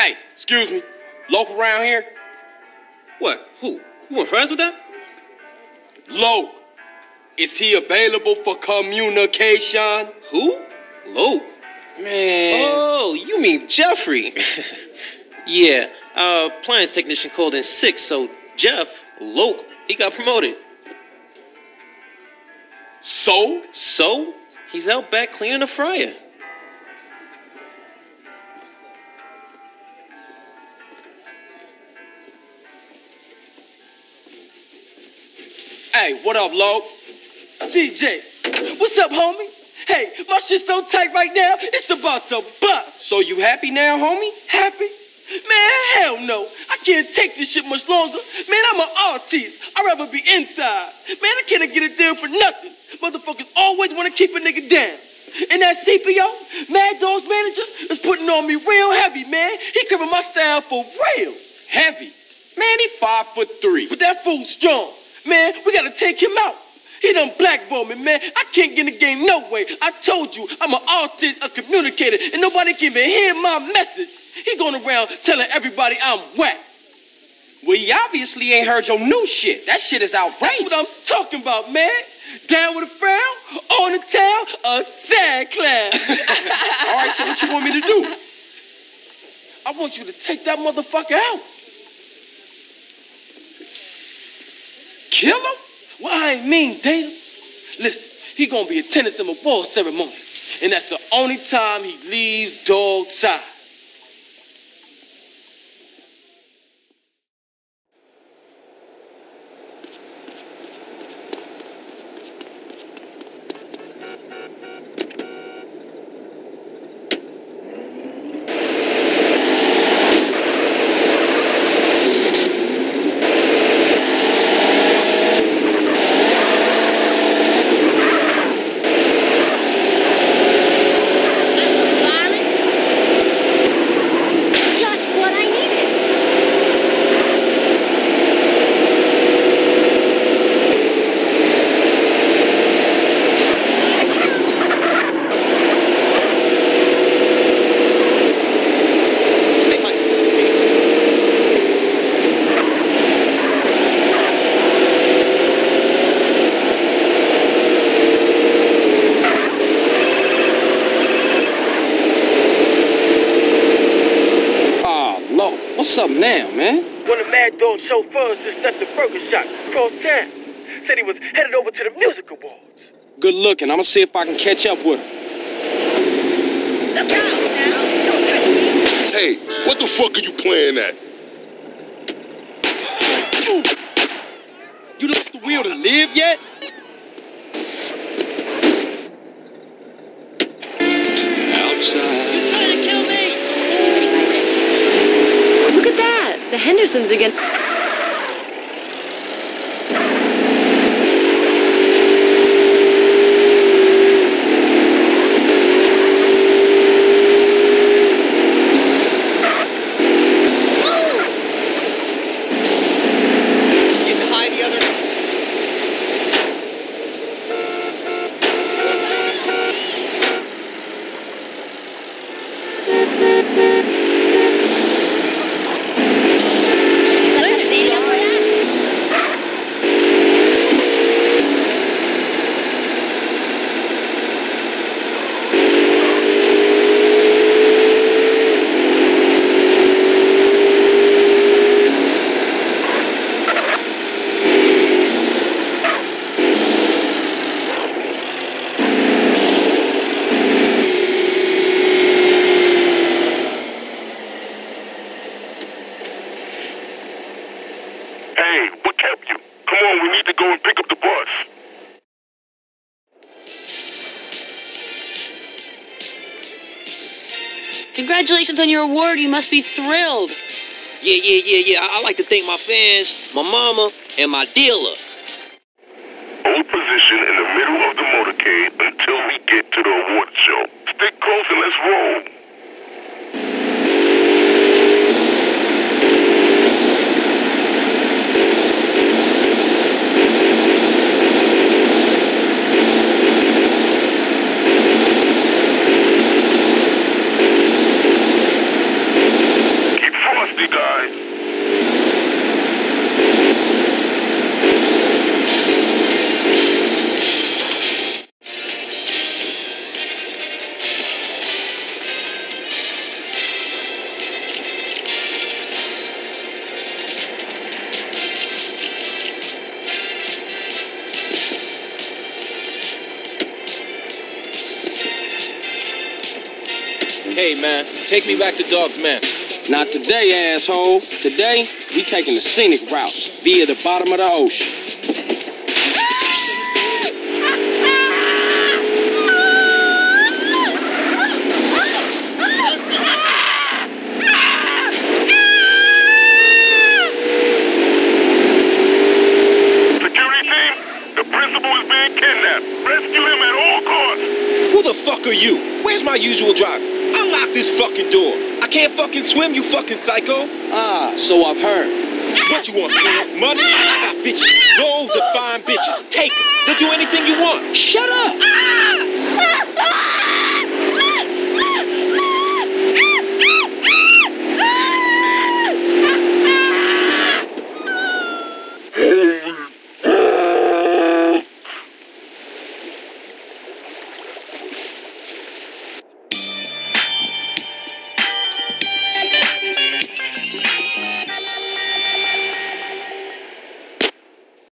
Hey, excuse me. Local around here? What? Who? You want friends with that? Loc. Is he available for communication? Who? Loc. Man. Oh, you mean Jeffrey? yeah, our appliance technician called in sick, so Jeff, Loc, he got promoted. So? So, he's out back cleaning the fryer. Hey, what up, Loc? CJ, what's up, homie? Hey, my shit's so tight right now, it's about to bust. So you happy now, homie? Happy? Man, hell no. I can't take this shit much longer. Man, I'm an artist. I'd rather be inside. Man, I can't get it down for nothing. Motherfuckers always want to keep a nigga down. And that CPO, Madd Dogg's manager, is putting on me real heavy, man. He covering my style for real. Heavy? Man, he five foot three. But that fool's strong. Man, we gotta take him out. He done blackballed me, man. I can't get in the game no way. I told you, I'm an artist, a communicator, and nobody can even hear my message. He going around telling everybody I'm whack. Well, he obviously ain't heard your new shit. That shit is outrageous. That's what I'm talking about, man. Down with a frown, on the town, a sad clown. All right, so what you want me to do? I want you to take that motherfucker out. Kill him? Well, I ain't mean date. Listen, he gonna be attending some award ceremony, and that's the only time he leaves dog side. Violet? Just what I needed. Ah, Loc. What's up now, man? One of Madd Dogg's chauffeurs just left the burger shop across town. Said he was headed over to the music awards. Good looking. I'ma see if I can catch up with him. Look out now. Don't touch me. Hey, what the fuck are you playing at? You left the wheel to live yet? That! Again. Get behind the other. Learn to stand up for that. Hey, what kept you? Come on, we need to go and pick up the bus. Congratulations on your award. You must be thrilled. Yeah, yeah, yeah, yeah. I, I like to thank my fans, my mama, and my dealer. Hold position in the middle of the motorcade until we get to the award show. Stick close and let's roll. Hey, man, take me back to Dog's Man. Not today, asshole. Today, we taking the scenic route via the bottom of the ocean. Security team, the principal is being kidnapped. Rescue him at all costs. Who the fuck are you? Where's my usual driver? This fucking door. I can't fucking swim, you fucking psycho. Ah, so I've heard. What you want, man? Money? I got bitches. Loads of fine bitches. Take them. They'll do anything you want. Shut up! Ah! Ah! Ah!